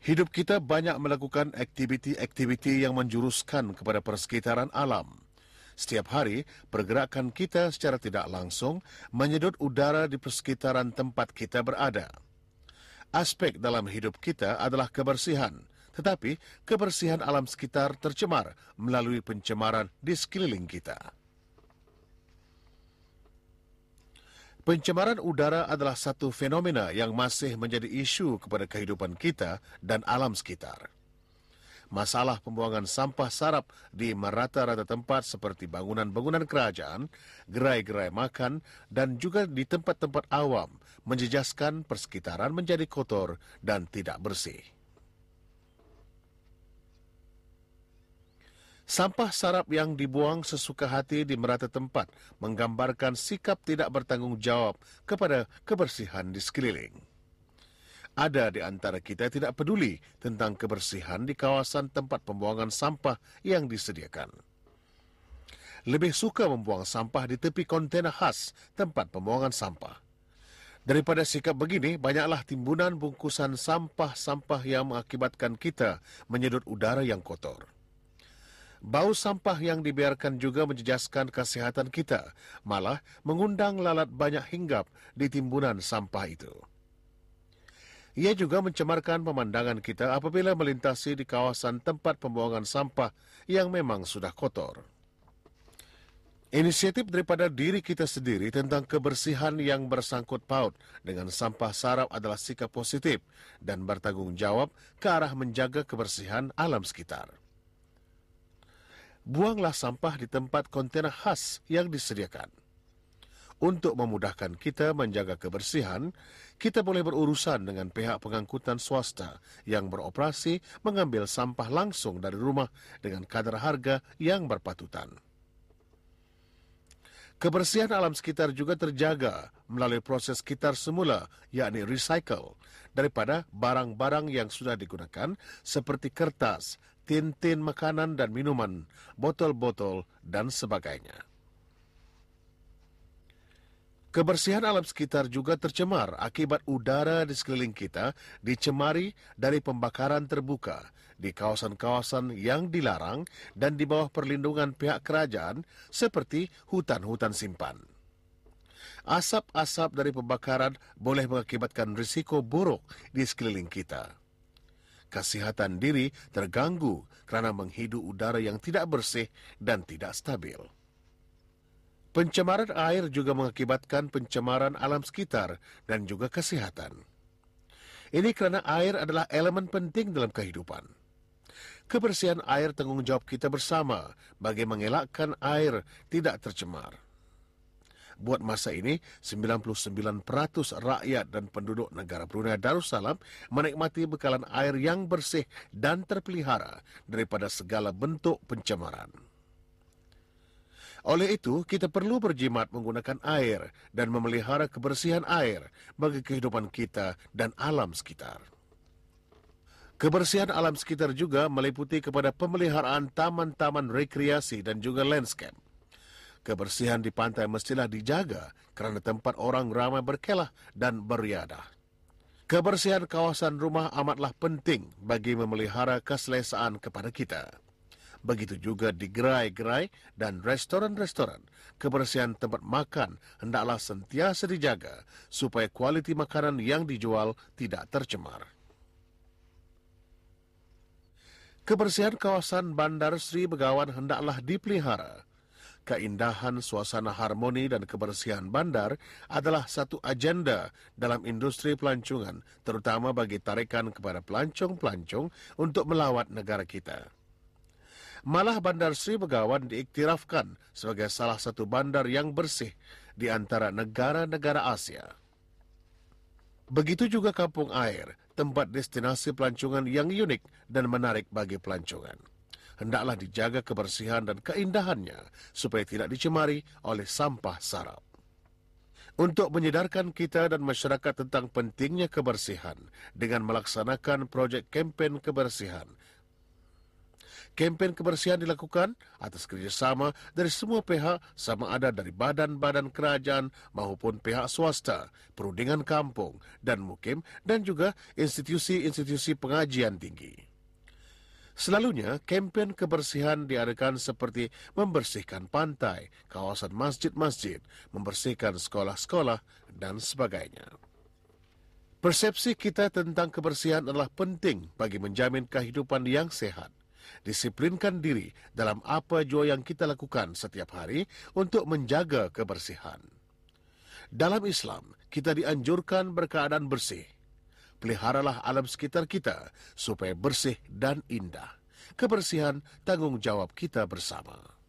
Hidup kita banyak melakukan aktiviti-aktiviti yang menjuruskan kepada persekitaran alam. Setiap hari, pergerakan kita secara tidak langsung menyedut udara di persekitaran tempat kita berada. Aspek dalam hidup kita adalah kebersihan, tetapi kebersihan alam sekitar tercemar melalui pencemaran di sekeliling kita. Pencemaran udara adalah satu fenomena yang masih menjadi isu kepada kehidupan kita dan alam sekitar. Masalah pembuangan sampah sarap di merata-rata tempat seperti bangunan-bangunan kerajaan, gerai-gerai makan dan juga di tempat-tempat awam menjejaskan persekitaran menjadi kotor dan tidak bersih. Sampah sarap yang dibuang sesuka hati di merata tempat menggambarkan sikap tidak bertanggungjawab kepada kebersihan di sekeliling. Ada di antara kita tidak peduli tentang kebersihan di kawasan tempat pembuangan sampah yang disediakan. Lebih suka membuang sampah di tepi kontena khas tempat pembuangan sampah. Daripada sikap begini, banyaklah timbunan bungkusan sampah-sampah yang mengakibatkan kita menyedut udara yang kotor. Bau sampah yang dibiarkan juga menjejaskan kesihatan kita, malah mengundang lalat banyak hinggap di timbunan sampah itu. Ia juga mencemarkan pemandangan kita apabila melintasi di kawasan tempat pembuangan sampah yang memang sudah kotor. Inisiatif daripada diri kita sendiri tentang kebersihan yang bersangkut paut dengan sampah sarap adalah sikap positif dan bertanggungjawab ke arah menjaga kebersihan alam sekitar buanglah sampah di tempat kontena khas yang disediakan. Untuk memudahkan kita menjaga kebersihan, kita boleh berurusan dengan pihak pengangkutan swasta yang beroperasi mengambil sampah langsung dari rumah dengan kadar harga yang berpatutan. Kebersihan alam sekitar juga terjaga melalui proses sekitar semula, yakni recycle, daripada barang-barang yang sudah digunakan seperti kertas, tin-tin makanan dan minuman, botol-botol dan sebagainya. Kebersihan alam sekitar juga tercemar akibat udara di sekeliling kita dicemari dari pembakaran terbuka di kawasan-kawasan yang dilarang dan di bawah perlindungan pihak kerajaan seperti hutan-hutan simpan. Asap-asap dari pembakaran boleh mengakibatkan risiko buruk di sekeliling kita kesihatan diri terganggu kerana menghidup udara yang tidak bersih dan tidak stabil. Pencemaran air juga mengakibatkan pencemaran alam sekitar dan juga kesihatan. Ini kerana air adalah elemen penting dalam kehidupan. Kebersihan air tanggungjawab kita bersama bagi mengelakkan air tidak tercemar. Buat masa ini, 99% rakyat dan penduduk negara Brunei Darussalam menikmati bekalan air yang bersih dan terpelihara daripada segala bentuk pencemaran. Oleh itu, kita perlu berjimat menggunakan air dan memelihara kebersihan air bagi kehidupan kita dan alam sekitar. Kebersihan alam sekitar juga meliputi kepada pemeliharaan taman-taman rekreasi dan juga landscape kebersihan di pantai mestilah dijaga kerana tempat orang ramai berkelah dan beriadah. Kebersihan kawasan rumah amatlah penting bagi memelihara keselesaan kepada kita. Begitu juga di gerai-gerai dan restoran-restoran, kebersihan tempat makan hendaklah sentiasa dijaga supaya kualiti makanan yang dijual tidak tercemar. Kebersihan kawasan Bandar Sri Begawan hendaklah dipelihara keindahan suasana harmoni dan kebersihan bandar adalah satu agenda dalam industri pelancongan, terutama bagi tarikan kepada pelancong-pelancong untuk melawat negara kita. Malah Bandar Sri Begawan diiktirafkan sebagai salah satu bandar yang bersih di antara negara-negara Asia. Begitu juga Kampung Air, tempat destinasi pelancongan yang unik dan menarik bagi pelancongan hendaklah dijaga kebersihan dan keindahannya supaya tidak dicemari oleh sampah sarap. Untuk menyedarkan kita dan masyarakat tentang pentingnya kebersihan dengan melaksanakan projek kempen kebersihan, Kempen kebersihan dilakukan atas kerjasama dari semua pihak sama ada dari badan-badan kerajaan maupun pihak swasta, perundingan kampung dan mukim dan juga institusi-institusi pengajian tinggi. Selalunya, kempen kebersihan diadakan seperti membersihkan pantai, kawasan masjid-masjid, membersihkan sekolah-sekolah dan sebagainya. Persepsi kita tentang kebersihan adalah penting bagi menjamin kehidupan yang sehat. Disiplinkan diri dalam apa jua yang kita lakukan setiap hari untuk menjaga kebersihan. Dalam Islam, kita dianjurkan berkeadaan bersih. Peliharalah alam sekitar kita supaya bersih dan indah. Kebersihan tanggungjawab kita bersama.